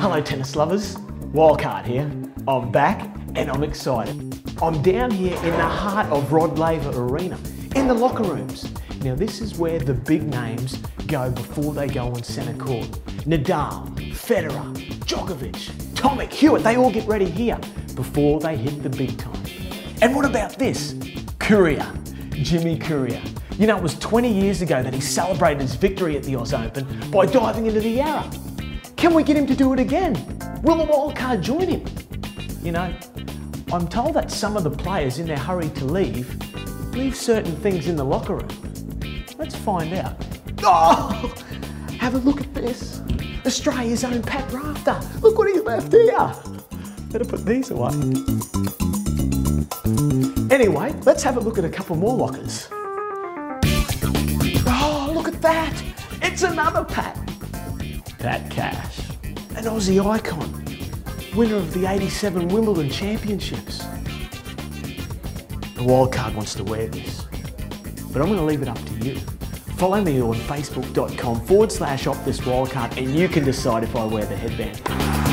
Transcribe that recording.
Hello, tennis lovers. Wildcard here. I'm back and I'm excited. I'm down here in the heart of Rod Laver Arena, in the locker rooms. Now, this is where the big names go before they go on centre court. Nadal, Federer, Djokovic, Tomic, Hewitt, they all get ready here before they hit the big time. And what about this? Courier, Jimmy Courier. You know, it was 20 years ago that he celebrated his victory at the Oz Open by diving into the Yarra. Can we get him to do it again? Will the wildcard join him? You know, I'm told that some of the players in their hurry to leave leave certain things in the locker room. Let's find out. Oh, have a look at this. Australia's own Pat Rafter. Look what he's left here. Better put these away. Anyway, let's have a look at a couple more lockers. It's another Pat. Pat Cash, an Aussie icon, winner of the 87 Wimbledon Championships. The wildcard wants to wear this, but I'm going to leave it up to you. Follow me on facebook.com forward slash optus wildcard and you can decide if I wear the headband.